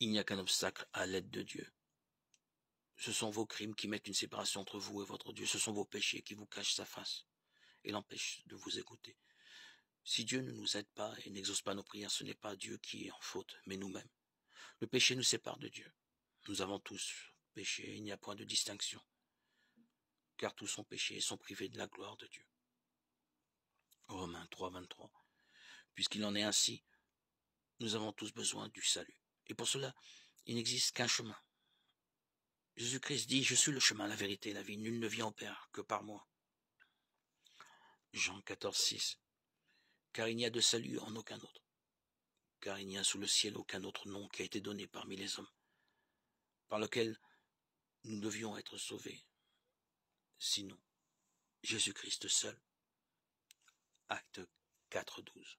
Il n'y a qu'un obstacle à l'aide de Dieu. Ce sont vos crimes qui mettent une séparation entre vous et votre Dieu. Ce sont vos péchés qui vous cachent sa face et l'empêchent de vous écouter. Si Dieu ne nous aide pas et n'exauce pas nos prières, ce n'est pas Dieu qui est en faute, mais nous-mêmes. Le péché nous sépare de Dieu. Nous avons tous péché, il n'y a point de distinction, car tous ont péché et sont privés de la gloire de Dieu. Romains 3, 23. Puisqu'il en est ainsi, nous avons tous besoin du salut. Et pour cela, il n'existe qu'un chemin. Jésus-Christ dit, je suis le chemin, la vérité la vie. Nul ne vient au Père que par moi. Jean 14, 6. Car il n'y a de salut en aucun autre. Car il n'y a sous le ciel aucun autre nom qui a été donné parmi les hommes, par lequel nous devions être sauvés. Sinon, Jésus-Christ seul. Acte 4, 12.